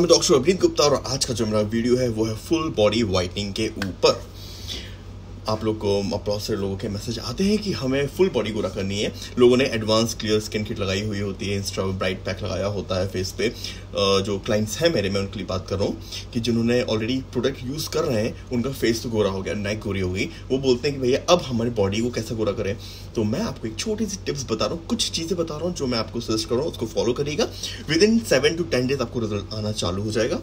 मैं डॉक्टर अभिनीत गुप्ता और आज का जो मेरा वीडियो है, वो है फुल बॉडी वाइटनिंग के ऊपर। आप लोग को बहुत से लोगों के मैसेज आते हैं कि हमें फुल बॉडी गोरा करनी है। लोगों ने एडवांस क्लियर स्किन किट लगाई हुई होती है इंस्टा ब्राइट पैक लगाया होता है फेस पे। जो क्लाइंट्स हैं मेरे, मैं उनके लिए बात कर रहा हूँ कि जिन्होंने ऑलरेडी प्रोडक्ट यूज़ कर रहे हैं, उनका फेस तो गोरा हो गया नेक गोरी हो गई। वो बोलते हैं कि भैया, अब हमारी बॉडी को कैसे गोरा करें? तो मैं आपको एक छोटी सी टिप्स बता रहा हूँ, कुछ चीज़ें बता रहा हूँ जो मैं आपको सजेस्ट कर रहा हूँ, उसको फॉलो करिएगा। Within seven to ten days आपको रिज़ल्ट आना चालू हो जाएगा।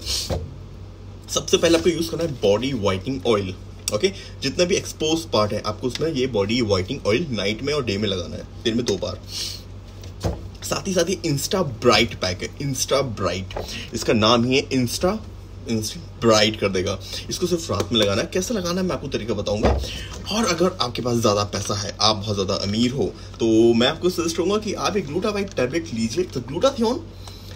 सबसे पहले आपको यूज़ करना है बॉडी वाइटिंग ऑयल ओके? जितना भी एक्सपोज पार्ट है, आपको उसमें ये बॉडी वाइटिंग ऑयल नाइट में और डे में लगाना है, दिन में दो बार। साथ ही साथ ये इंस्टा ब्राइट पैक है इंस्टा ब्राइट इसका नाम ही है इंस्टा ब्राइट कर देगा। इसको सिर्फ़ रात में लगाना है। कैसे लगाना है मैं आपको तरीका बताऊँगा। और अगर आपके पास ज़्यादा पैसा है, आप बहुत ज़्यादा अमीर हो तो मैं आपको सजेस्ट करूँगा कि आप एक ग्लूटावाइट टैबलेट लीजिए। तो ग्लूटाथियोन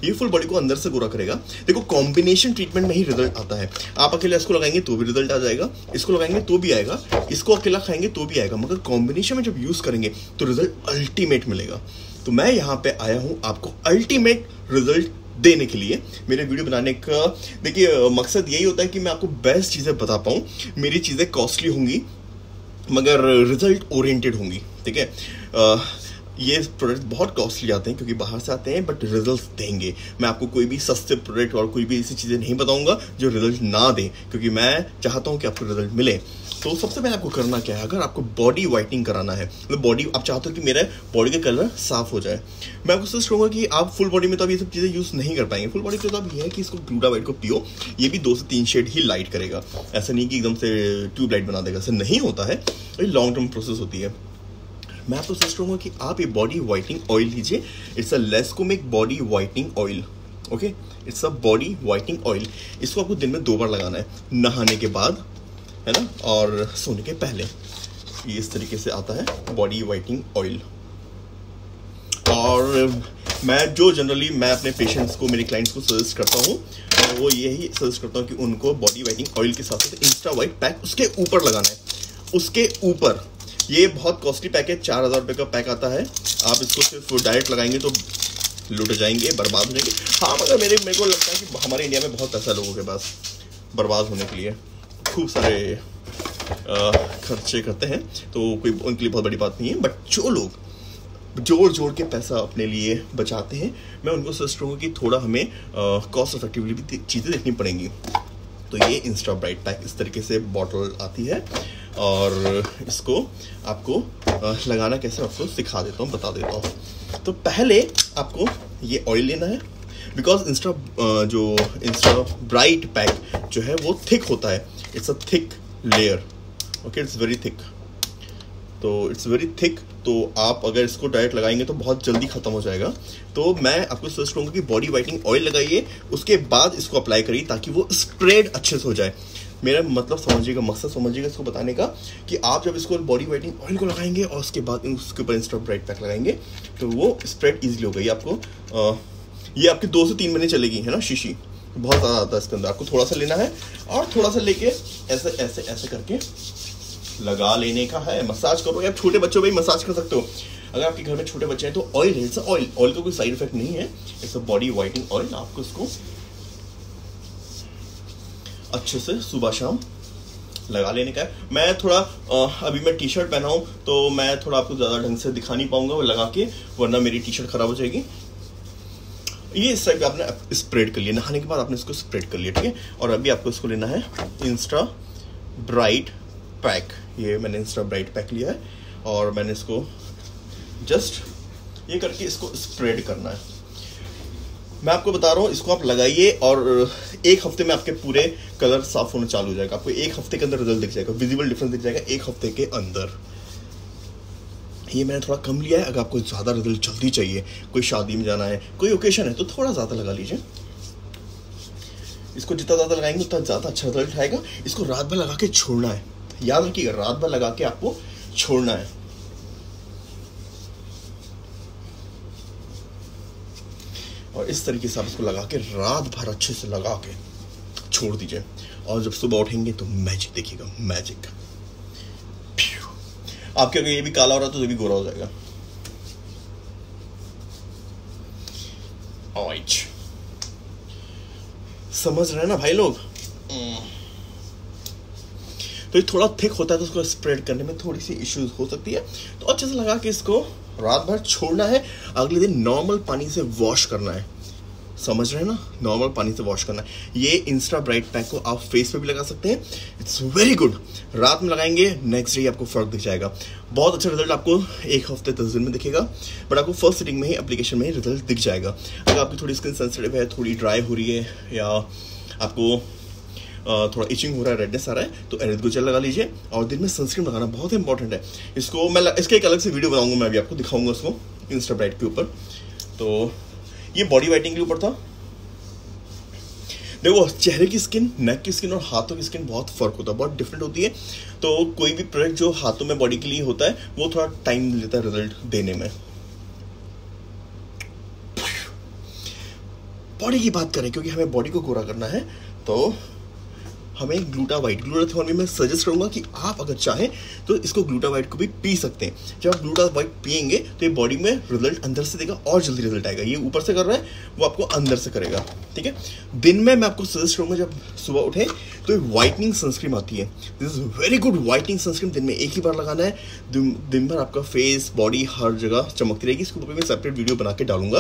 ये फुल बॉडी को अंदर से गोरा करेगा। देखो कॉम्बिनेशन ट्रीटमेंट में ही रिज़ल्ट आता है। आप अकेले इसको लगाएँगे तो भी रिज़ल्ट आ जाएगा, इसको लगाएँगे तो भी आएगा, इसको अकेला खाएँगे तो भी आएगा, मगर कॉम्बिनेशन में जब यूज़ करेंगे तो रिज़ल्ट अल्टीमेट मिलेगा। तो मैं यहाँ पे आया हूँ आपको अल्टीमेट रिज़ल्ट देने के लिए। मेरे वीडियो बनाने का, देखिए, मकसद यही होता है कि मैं आपको बेस्ट चीज़ें बता पाऊँ। मेरी चीज़ें कॉस्टली होंगी, मगर रिज़ल्ट ओरिएंटेड होंगी, ठीक है? ये प्रोडक्ट बहुत कॉस्टली आते हैं क्योंकि बाहर से आते हैं बट रिज़ल्ट देंगे। मैं आपको कोई भी सस्ते प्रोडक्ट और कोई भी ऐसी चीज़ें नहीं बताऊँगा जो रिज़ल्ट ना दें, क्योंकि मैं चाहता हूँ कि आपको रिज़ल्ट मिले। तो सबसे पहले आपको करना क्या है? अगर आपको बॉडी वाइटनिंग कराना है मतलब बॉडी आप चाहते हो कि मेरा बॉडी का कलर साफ़ हो जाए। मैं आपको सजेस्ट करूँगा कि आप फुल बॉडी में तो अब ये सब चीज़ें यूज़ नहीं कर पाएँगे। फुल बॉडी का तो अब ये है कि इसको ग्लूडा वाइट को पियो, ये भी दो से तीन शेड ही लाइट करेगा। ऐसा नहीं कि एकदम से ट्यूब लाइट बना देगा, ऐसा नहीं होता है। ये लॉन्ग टर्म प्रोसेस होती है। मैं आपको सजेस्ट करूँगा कि आप ये बॉडी वाइटनिंग ऑयल लीजिए। It's a लेस्कोमिक body whitening oil okay it's a body whitening oil इसको आपको दिन में दो बार लगाना है। नहाने के बाद, है ना? और सोने के पहले। ये इस तरीके से आता है बॉडी वाइटनिंग ऑयल और मैं जो जनरली मैं अपने पेशेंट्स को, मेरे क्लाइंट्स को सजेस्ट करता हूँ वो यही सजेस्ट करता हूँ कि उनको बॉडी वाइटिंग ऑयल के साथ साथ इंस्टा वाइट पैक उसके ऊपर लगाना है। उसके ऊपर ये बहुत कॉस्टली पैक है चार हज़ार रुपये का पैक आता है। आप इसको सिर्फ़ डायरेक्ट लगाएँगे तो लुट जाएँगे, बर्बाद हो जाएँगे। हाँ मगर मेरे मेरे को लगता है कि हमारे इंडिया में बहुत पैसा लोगों के पास, बर्बाद होने के लिए। खूब सारे खर्चे करते हैं तो कोई उनके लिए बहुत बड़ी बात नहीं है। बट जो लोग जोड़ जोड़ के पैसा अपने लिए बचाते हैं, मैं उनको सजेस्ट करूँगा कि थोड़ा हमें कॉस्ट इफेक्टिवली भी चीज़ें देखनी पड़ेंगी। तो ये इंस्टा ब्राइट पैक इस तरीके से बॉटल आती है। और इसको आपको लगाना कैसे आपको सिखा देता हूँ, बता देता हूँ। तो पहले आपको ये ऑयल लेना है बिकॉज़ इंस्टा जो इंस्टा ब्राइट पैक जो है, वो थिक होता है। It's a thick layer okay it's very thick तो इट्स वेरी थिक तो आप अगर इसको डायरेक्ट लगाएँगे तो बहुत जल्दी खत्म हो जाएगा। तो मैं आपको सजेस्ट करूँगा कि बॉडी वाइटिंग ऑयल लगाइए, उसके बाद इसको अप्लाई करिए ताकि वो स्प्रेड अच्छे से हो जाए। मेरा मतलब समझिएगा मकसद समझिएगा इसको बताने का कि आप जब इसको बॉडी वाइटिंग ऑयल को लगाएँगे और उसके बाद उसके ऊपर इंस्टा ब्राइट पैक लगाएँगे तो वो स्प्रेड ईजिली हो गई। आपको आ, ये आपके दो से तीन महीने चलेगी है ना शीशी? बहुत ज़्यादा आता है इसके अंदर। आपको थोड़ा सा लेना है और थोड़ा सा लेके ऐसे ऐसे ऐसे करके लगा लेने का है। मसाज करो। आप छोटे बच्चों भी मसाज कर सकते हो। अगर आपके घर में छोटे बच्चे हैं तो ऑयल है ऑयल ऑयल का कोई साइड इफ़ेक्ट नहीं है। It's a body whiting oil आपको इसको अच्छे से सुबह शाम लगा लेने का है। मैं थोड़ा आ, अभी मैं टी शर्ट पहना हूँ तो मैं थोड़ा आपको ज़्यादा ढंग से दिखा नहीं पाऊँगा वो लगा के वरना मेरी टी शर्ट खराब हो जाएगी। ये इस टाइप आपने स्प्रेड कर लिया। नहाने के बाद आपने इसको स्प्रेड कर लिया ठीक है? और अभी आपको इसको लेना है इंस्टा ब्राइट पैक ये मैंने इंस्टा ब्राइट पैक लिया है और मैंने इसको जस्ट ये करके इसको स्प्रेड करना है। मैं आपको बता रहा हूँ, इसको आप लगाइए और एक हफ़्ते में आपके पूरे कलर साफ़ होना चालू हो जाएगा। आपको एक हफ़्ते के अंदर रिज़ल्ट दिख जाएगा विजिबल डिफरेंस दिख जाएगा एक हफ़्ते के अंदर। ये मैंने थोड़ा कम लिया है, अगर आपको ज़्यादा रिज़ल्ट जल्दी चाहिए, कोई शादी में जाना है, कोई ओकेशन है तो थोड़ा ज़्यादा लगा लीजिए। इसको जितना ज़्यादा लगाएँगे, उतना ज़्यादा अच्छा रिज़ल्ट आएगा। इसको रात भर लगा के छोड़ना है। याद रखिएगा, रात भर लगा के आपको छोड़ना है। और इस तरीके से आप इसको लगा के रात भर अच्छे से लगा के छोड़ दीजिए। और जब सुबह उठेंगे तो मैजिक देखिएगा मैजिक आपके अगर ये भी काला हो रहा है तो ये भी गोरा हो जाएगा। समझ रहे हैं ना भाई लोग? तो ये थोड़ा थिक होता है तो उसको स्प्रेड करने में थोड़ी सी इश्यूज़ हो सकती है। तो अच्छे से लगा के इसको रात भर छोड़ना है, अगले दिन नॉर्मल पानी से वॉश करना है। समझ रहे हैं ना? नॉर्मल पानी से वॉश करना है। ये इंस्टा ब्राइट पैक को आप फेस पे भी लगा सकते हैं। इट्स वेरी गुड रात में लगाएँगे नेक्स्ट डे आपको फ़र्क दिख जाएगा। बहुत अच्छा रिज़ल्ट आपको एक हफ़्ते दस दिन में दिखेगा। बट आपको फ़र्स्ट सिटिंग में ही एप्लीकेशन में ही रिज़ल्ट दिख जाएगा। अगर आपकी थोड़ी स्किन सेंसिटिव है, थोड़ी ड्राई हो रही है, या आपको थोड़ा इचिंग हो रहा है रेडनेस आ रहा है तो एरिथ जेल लगा लीजिए। और दिन में सनस्क्रीन लगाना बहुत इंपॉर्टेंट है। इसको मैं इसके एक अलग से वीडियो बनाऊँगा मैं अभी आपको, दिखाऊँगा उसको इंस्टा ब्राइट के ऊपर। तो ये बॉडी वाइटिंग के ऊपर था। देखो, चेहरे की स्किन नेक की स्किन और हाथों की स्किन बहुत फ़र्क होता है, बहुत डिफरेंट होती है। तो कोई भी प्रोडक्ट जो हाथों में बॉडी के लिए होता है, वो थोड़ा टाइम लेता है रिज़ल्ट देने में। बॉडी की बात करें, क्योंकि हमें बॉडी को गोरा करना है तो हमें ग्लूटावाइट ग्लूटाथोन में मैं सजेस्ट करूँगा कि आप अगर चाहें तो इसको ग्लूटावाइट को भी पी सकते हैं। जब आप ग्लूटावाइट पियेंगे तो ये बॉडी में रिज़ल्ट अंदर से देगा और जल्दी रिज़ल्ट आएगा। ये ऊपर से कर रहा है, वो आपको अंदर से करेगा, ठीक है? दिन में मैं आपको सजेस्ट करूँगा जब सुबह उठे तो व्हाइटनिंग सनस्क्रीन आती है। This is very good whitening sunscreen दिन में एक ही बार लगाना है। दिन भर आपका फेस बॉडी हर जगह चमकती रहेगी। इसके ऊपर मैं सेपरेट वीडियो बना के डालूँगा।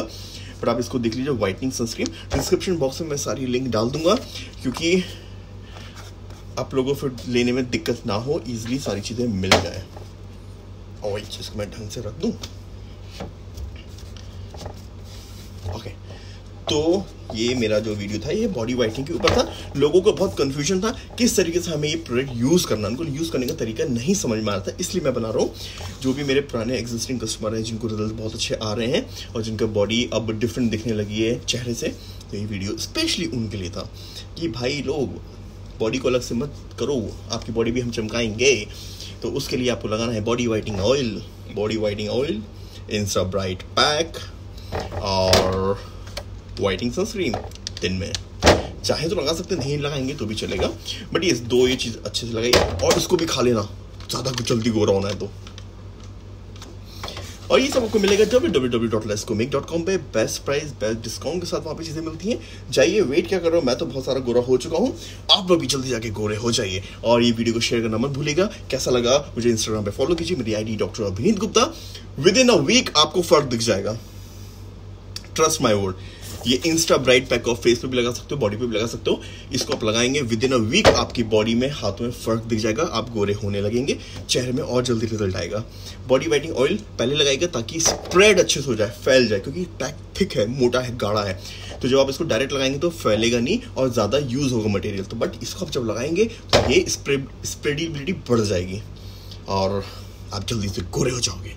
बट आप इसको देख लीजिए व्हाइटनिंग सनस्क्रीन डिस्क्रिप्शन बॉक्स में मैं सारी लिंक डाल दूँगा, क्योंकि आप लोगों को फिर लेने में दिक्कत ना हो इजीली सारी चीज़ें मिल जाए। और इसको मैं ढंग से रख दूँ? ओके तो ये मेरा जो वीडियो था, ये बॉडी वाइटिंग के ऊपर था। लोगों को बहुत कंफ्यूजन था किस तरीके से हमें ये प्रोडक्ट यूज़ करना उनको यूज़ करने का तरीका नहीं समझ में आ रहा था, इसलिए मैं बना रहा हूँ। जो भी मेरे पुराने एग्जिस्टिंग कस्टमर हैं, जिनको रिज़ल्ट बहुत अच्छे आ रहे हैं और जिनका बॉडी अब डिफरेंट दिखने लगी है चेहरे से तो ये वीडियो स्पेशली उनके लिए था कि भाई लोग बॉडी को अलग से मत करो। आपकी बॉडी भी हम चमकाएँगे। तो उसके लिए आपको लगाना है body whiting oil body whiting oil insta bright pack और वाइटिंग सनस्क्रीन दिन में। चाहे तो लगा सकते हैं, नहीं लगाएँगे तो भी चलेगा। बट ये दो ये चीज़ अच्छे से लगाइए और इसको भी खा लेना। ज़्यादा जल्दी गोरा होना है तो। और ये सब आपको मिलेगा डब्ल्यू पे। बेस्ट प्राइस बेस्ट डिस्काउंट के साथ वहाँ पे चीज़ें मिलती हैं। जाइए वेट क्या कर रहा हूँ? मैं तो बहुत सारा गोरा हो चुका हूँ। आप लोग भी जल्दी जाके गोरे हो जाइए। और ये वीडियो को शेयर करना मत भूलेगा कैसा लगा? मुझे इंस्टाग्राम पे फॉलो कीजिए। मेरी ID doctor Abhinit Gupta. Within a week आपको फ़र्क दिख जाएगा। ट्रस्ट माई वर्ड ये insta bright pack of face पे भी लगा सकते हो बॉडी पे भी लगा सकते हो। इसको आप लगाएँगे विद इन अ वीक आपकी बॉडी में, हाथों में फ़र्क दिख जाएगा, आप गोरे होने लगेंगे, चेहरे में और जल्दी रिज़ल्ट आएगा। बॉडी वाइटिंग ऑयल पहले लगाएगा ताकि स्प्रेड अच्छे से हो जाए, फैल जाए, क्योंकि पैक थिक है, मोटा है, गाढ़ा है। तो जब आप इसको डायरेक्ट लगाएँगे तो फैलेगा नहीं और ज़्यादा यूज़ होगा मटेरियल तो बट इसको आप जब लगाएँगे तो ये स्प्रेडिबिलिटी बढ़ जाएगी और आप जल्दी से गोरे हो जाओगे।